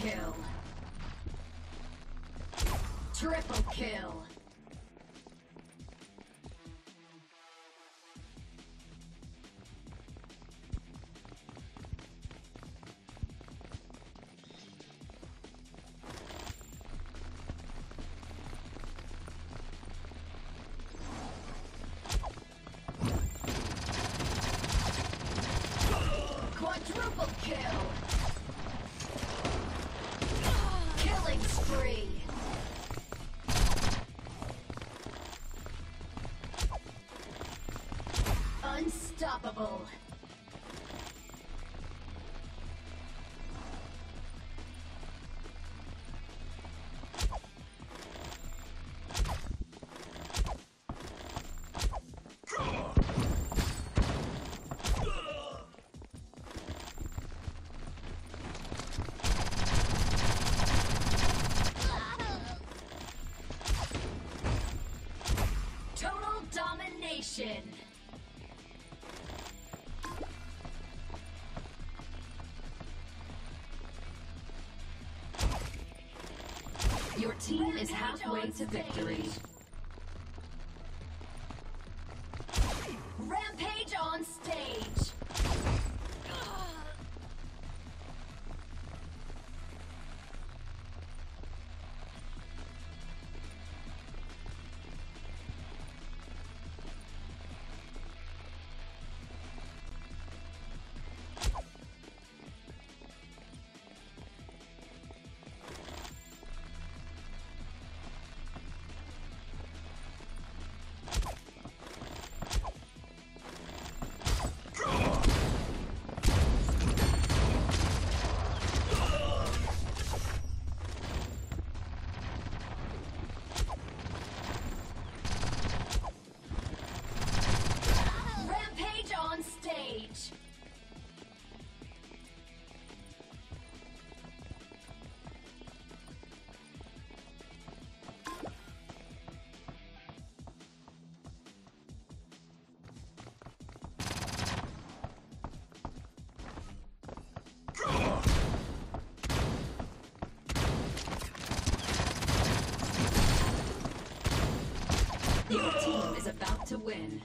kill. Triple kill. Quadruple kill. Unstoppable. Your team is halfway to victory. Your team is about to win.